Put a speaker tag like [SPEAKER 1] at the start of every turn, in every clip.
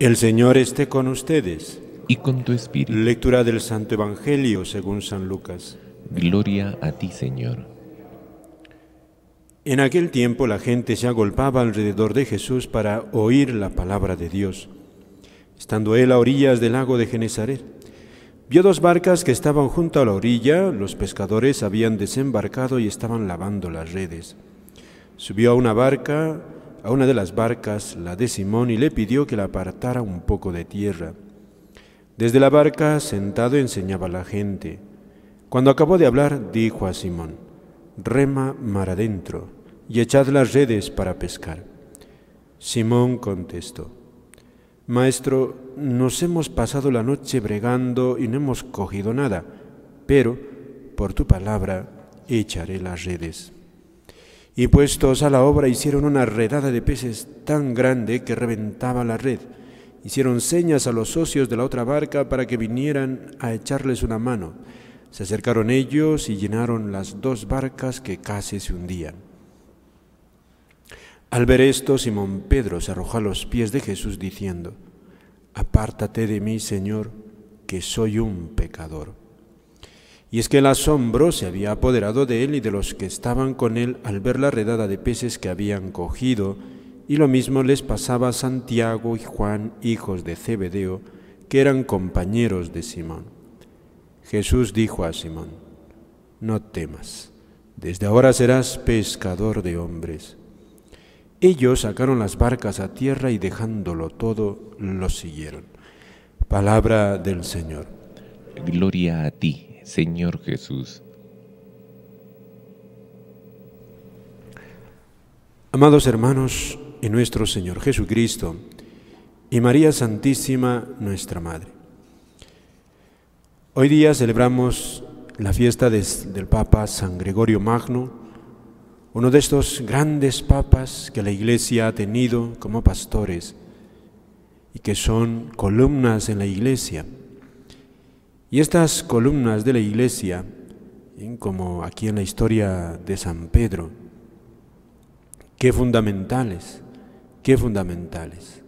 [SPEAKER 1] El Señor esté con ustedes.
[SPEAKER 2] y con tu espíritu.
[SPEAKER 1] Lectura del Santo Evangelio según San Lucas.
[SPEAKER 2] Gloria a ti, Señor.
[SPEAKER 1] En aquel tiempo la gente se agolpaba alrededor de Jesús para oír la palabra de Dios. Estando él a orillas del lago de Genezaret, vio dos barcas que estaban junto a la orilla, los pescadores habían desembarcado y estaban lavando las redes. Subió a una barca, a una de las barcas, la de Simón, y le pidió que la apartara un poco de tierra. Desde la barca, sentado, enseñaba a la gente. Cuando acabó de hablar, dijo a Simón, rema mar adentro y echad las redes para pescar. Simón contestó, Maestro, nos hemos pasado la noche bregando y no hemos cogido nada, pero por tu palabra echaré las redes. Y puestos a la obra hicieron una redada de peces tan grande que reventaba la red. Hicieron señas a los socios de la otra barca para que vinieran a echarles una mano. Se acercaron ellos y llenaron las dos barcas que casi se hundían. Al ver esto, Simón Pedro se arrojó a los pies de Jesús diciendo, Apártate de mí, Señor, que soy un pecador. Y es que el asombro se había apoderado de él y de los que estaban con él al ver la redada de peces que habían cogido, y lo mismo les pasaba a Santiago y Juan, hijos de Zebedeo, que eran compañeros de Simón. Jesús dijo a Simón, No temas, desde ahora serás pescador de hombres. Ellos sacaron las barcas a tierra y dejándolo todo, lo siguieron. Palabra del Señor.
[SPEAKER 2] Gloria a ti, Señor Jesús.
[SPEAKER 1] Amados hermanos, y nuestro Señor Jesucristo, y María Santísima, nuestra Madre. Hoy día celebramos la fiesta del Papa San Gregorio Magno, uno de estos grandes papas que la Iglesia ha tenido como pastores y que son columnas en la Iglesia. Y estas columnas de la Iglesia, como aquí en la historia de San Pedro, qué fundamentales, qué fundamentales.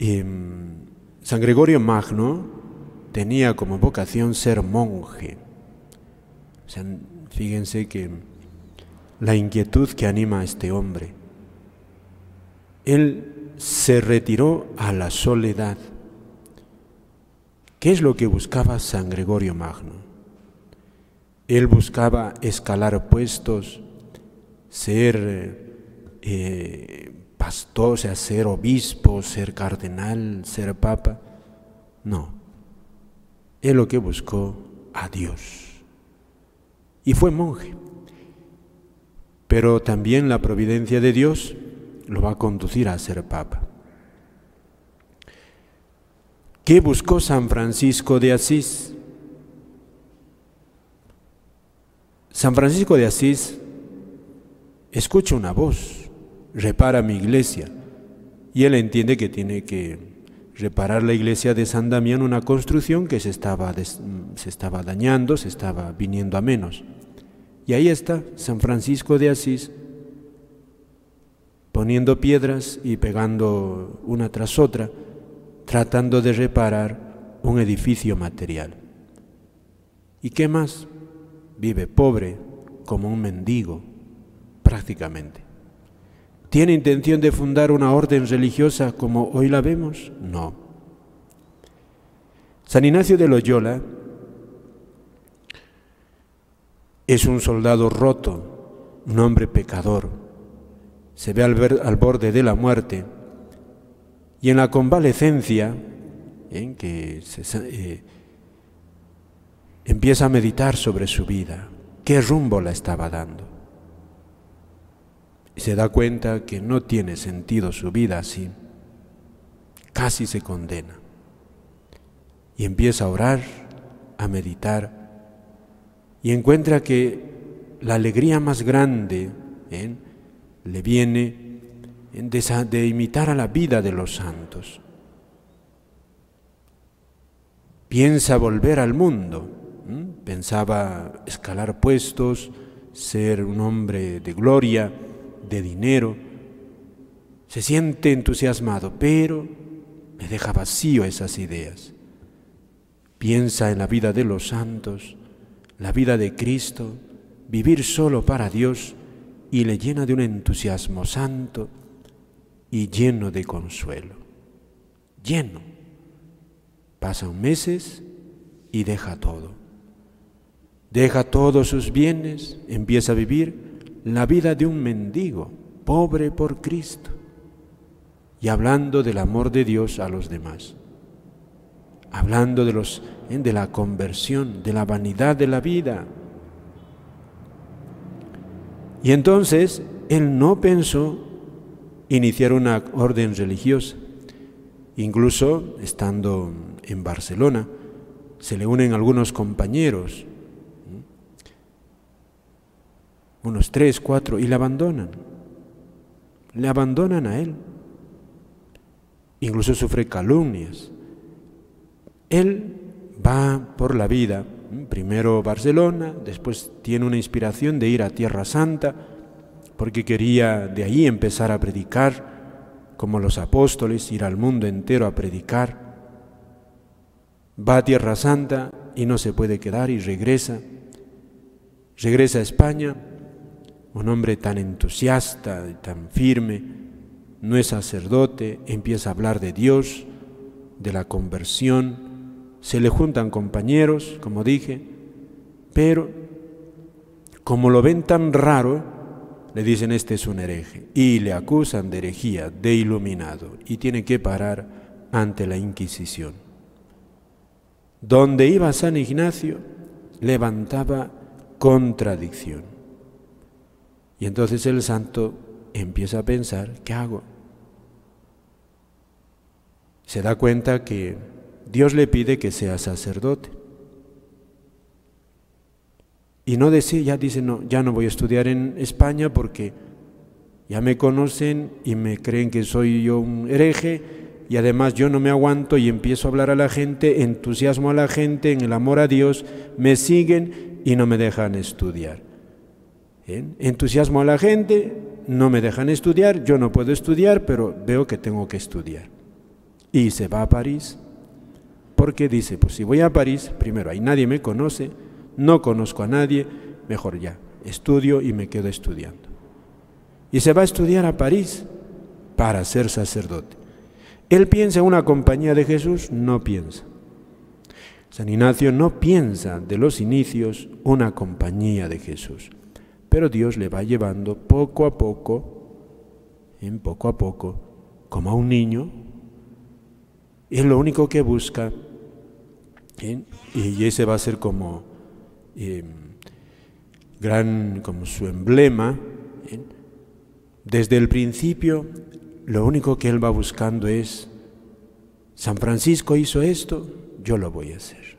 [SPEAKER 1] San Gregorio Magno tenía como vocación ser monje. fíjense que la inquietud que anima a este hombre. Él se retiró a la soledad. ¿Qué es lo que buscaba San Gregorio Magno? Él buscaba escalar puestos, ser eh, pastor, sea, ser obispo, ser cardenal, ser papa. No. Él lo que buscó a Dios. Y fue monje. Pero también la providencia de Dios lo va a conducir a ser papa. ¿Qué buscó San Francisco de Asís? San Francisco de Asís escucha una voz, repara mi iglesia, y él entiende que tiene que reparar la iglesia de San Damián, una construcción que se estaba, se estaba dañando, se estaba viniendo a menos. Y ahí está San Francisco de Asís poniendo piedras y pegando una tras otra, tratando de reparar un edificio material. ¿Y qué más? Vive pobre como un mendigo, prácticamente. ¿Tiene intención de fundar una orden religiosa como hoy la vemos? No. San Ignacio de Loyola es un soldado roto, un hombre pecador. Se ve al, al borde de la muerte y en la convalecencia, en que se, eh, empieza a meditar sobre su vida, qué rumbo la estaba dando. Y se da cuenta que no tiene sentido su vida así. Casi se condena. Y empieza a orar, a meditar y encuentra que la alegría más grande ¿eh? le viene de, imitar a la vida de los santos. Piensa volver al mundo, pensaba escalar puestos, ser un hombre de gloria, de dinero, se siente entusiasmado, pero me deja vacío esas ideas. Piensa en la vida de los santos, la vida de Cristo, vivir solo para Dios y le llena de un entusiasmo santo y lleno de consuelo. Lleno. Pasan meses y deja todo. Deja todos sus bienes, empieza a vivir la vida de un mendigo, pobre por Cristo, y hablando del amor de Dios a los demás, hablando de, los, de la conversión, de la vanidad de la vida. Y entonces él no pensó iniciar una orden religiosa. Incluso estando en Barcelona, se le unen algunos compañeros, unos tres, cuatro, y le abandonan. Le abandonan a él. Incluso sufre calumnias. Él va por la vida, primero Barcelona, después tiene una inspiración de ir a Tierra Santa, porque quería de ahí empezar a predicar, como los apóstoles, ir al mundo entero a predicar. Va a Tierra Santa y no se puede quedar y regresa. Regresa a España, un hombre tan entusiasta, tan firme, no es sacerdote, empieza a hablar de Dios, de la conversión, se le juntan compañeros, como dije, pero como lo ven tan raro, le dicen este es un hereje y le acusan de herejía, de iluminado y tiene que parar ante la Inquisición. Donde iba San Ignacio levantaba contradicción. Y entonces el santo empieza a pensar, ¿qué hago? Se da cuenta que Dios le pide que sea sacerdote. Y no decir, ya dice, no, ya no voy a estudiar en España porque ya me conocen y me creen que soy yo un hereje y además yo no me aguanto y empiezo a hablar a la gente, entusiasmo a la gente en el amor a Dios, me siguen y no me dejan estudiar. Entusiasmo a la gente, no me dejan estudiar, yo no puedo estudiar, pero veo que tengo que estudiar. Y se va a París, porque dice, pues si voy a París, primero, ahí nadie me conoce, no conozco a nadie, mejor ya, estudio y me quedo estudiando. Y se va a estudiar a París para ser sacerdote. Él piensa en una compañía de Jesús, no piensa. San Ignacio no piensa de los inicios una compañía de Jesús, pero Dios le va llevando poco a poco, en poco a poco, como a un niño. Es lo único que busca, y ese va a ser como Em, gran como su emblema. ¿eh? Desde el principio, lo único que él va buscando es, San Francisco hizo esto, yo lo voy a hacer.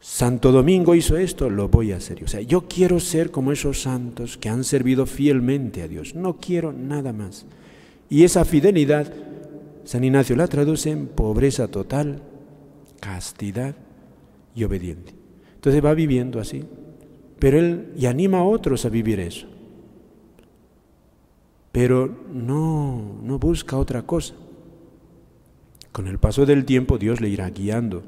[SPEAKER 1] Santo Domingo hizo esto, lo voy a hacer. O sea, yo quiero ser como esos santos que han servido fielmente a Dios. No quiero nada más. Y esa fidelidad, San Ignacio la traduce en pobreza total, castidad y obediente. Entonces va viviendo así. Pero él y anima a otros a vivir eso. Pero no, no busca otra cosa. Con el paso del tiempo Dios le irá guiando.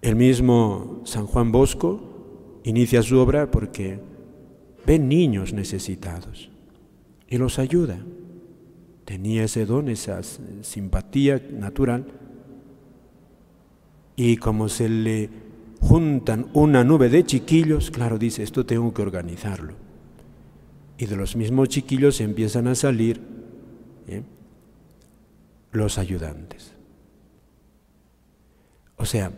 [SPEAKER 1] El mismo San Juan Bosco inicia su obra porque ve niños necesitados y los ayuda. Tenía ese don, esa simpatía natural y como se le juntan una nube de chiquillos, claro, dice, esto tengo que organizarlo. Y de los mismos chiquillos empiezan a salir ¿eh? los ayudantes. O sea,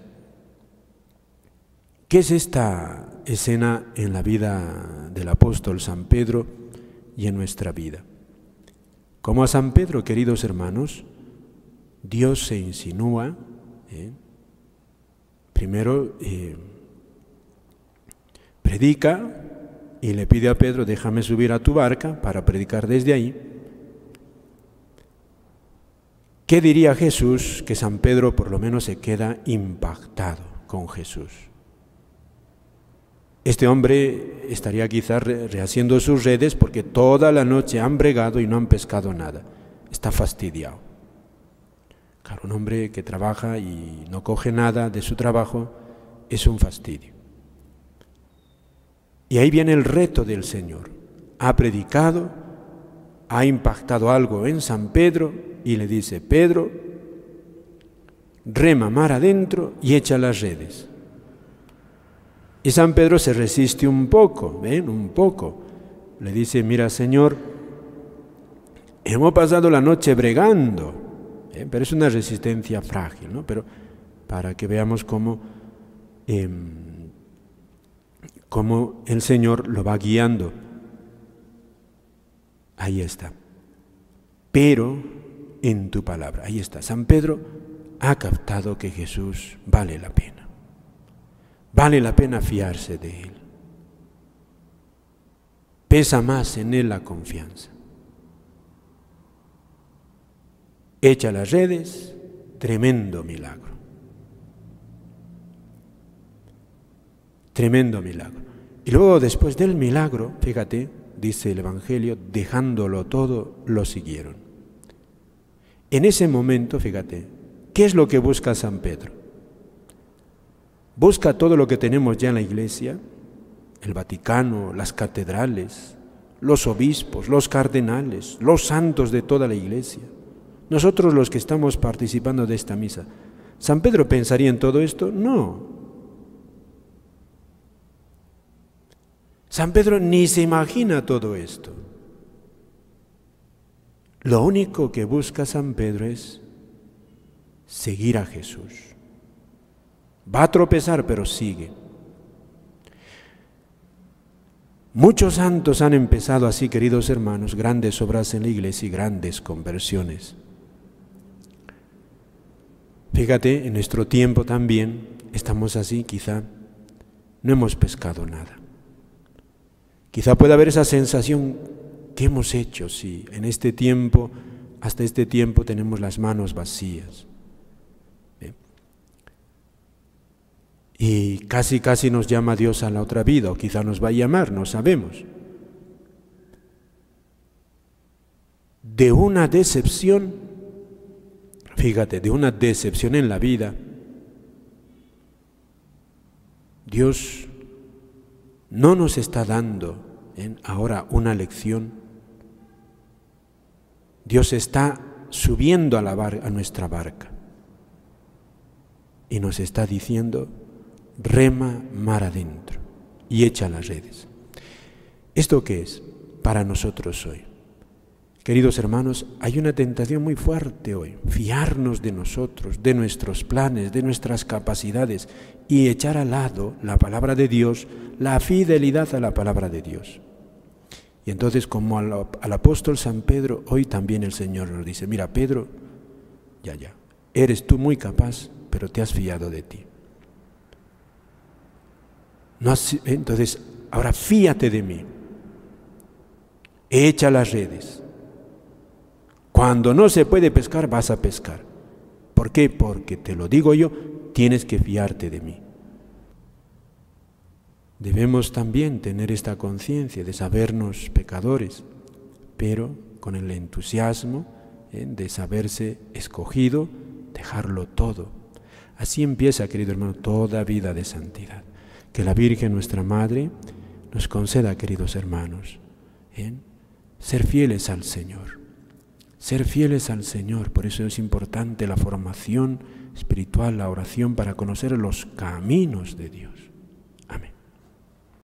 [SPEAKER 1] ¿qué es esta escena en la vida del apóstol San Pedro y en nuestra vida? Como a San Pedro, queridos hermanos, Dios se insinúa, ¿eh? Primero eh, predica y le pide a Pedro, déjame subir a tu barca para predicar desde ahí. ¿Qué diría Jesús que San Pedro por lo menos se queda impactado con Jesús? Este hombre estaría quizás rehaciendo sus redes porque toda la noche han bregado y no han pescado nada. está fastidiado. Claro, un hombre que trabaja y no coge nada de su trabajo es un fastidio. Y ahí viene el reto del Señor. Ha predicado, ha impactado algo en San Pedro y le dice, Pedro, rema mar adentro y echa las redes. Y San Pedro se resiste un poco, ¿ven? Un poco. Le dice, mira Señor, hemos pasado la noche bregando, ¿eh? pero es una resistencia frágil, ¿no? Pero para que veamos cómo, em, cómo el Señor lo va guiando. Ahí está. Pero en tu palabra, ahí está. San Pedro ha captado que Jesús vale la pena. Vale la pena fiarse de Él. Pesa más en Él la confianza. Echa las redes, tremendo milagro. Tremendo milagro. Y luego después del milagro, fíjate, dice el Evangelio, dejándolo todo, lo siguieron. En ese momento, fíjate, ¿qué es lo que busca San Pedro? Busca todo lo que tenemos ya en la iglesia, el Vaticano, las catedrales, los obispos, los cardenales, los santos de toda la iglesia. Nosotros los que estamos participando de esta misa. ¿San Pedro pensaría en todo esto? No. San Pedro ni se imagina todo esto. Lo único que busca San Pedro es seguir a Jesús. Va a tropezar, pero sigue. Muchos santos han empezado así, queridos hermanos, grandes obras en la iglesia y grandes conversiones. Fíjate, en nuestro tiempo también estamos así, quizá no hemos pescado nada. Quizá pueda haber esa sensación ¿Qué hemos hecho si en este tiempo, hasta este tiempo, tenemos las manos vacías? Y casi, casi nos llama Dios a la otra vida, o quizá nos va a llamar, no sabemos. De una decepción, fíjate, de una decepción en la vida, Dios no nos está dando ahora una lección Dios está subiendo a, la a nuestra barca y nos está diciendo, rema mar adentro y echa las redes. ¿Esto qué es para nosotros hoy? Queridos hermanos, hay una tentación muy fuerte hoy, fiarnos de nosotros, de nuestros planes, de nuestras capacidades y echar al lado la palabra de Dios, la fidelidad a la palabra de Dios. Y entonces como al, apóstol San Pedro, hoy también el Señor nos dice, mira Pedro, ya, ya, eres tú muy capaz, pero te has fiado de ti. No entonces, ahora fíate de mí. Echa las redes. Cuando no se puede pescar, vas a pescar. ¿Por qué? Porque te lo digo yo, tienes que fiarte de mí. Debemos también tener esta conciencia de sabernos pecadores, pero con el entusiasmo ¿eh? de saberse escogido, dejarlo todo. Así empieza, querido hermano, toda vida de santidad. Que la Virgen, nuestra Madre, nos conceda, queridos hermanos, ¿eh? ser fieles al Señor. Ser fieles al Señor, por eso es importante la formación espiritual, la oración, para conocer los caminos de Dios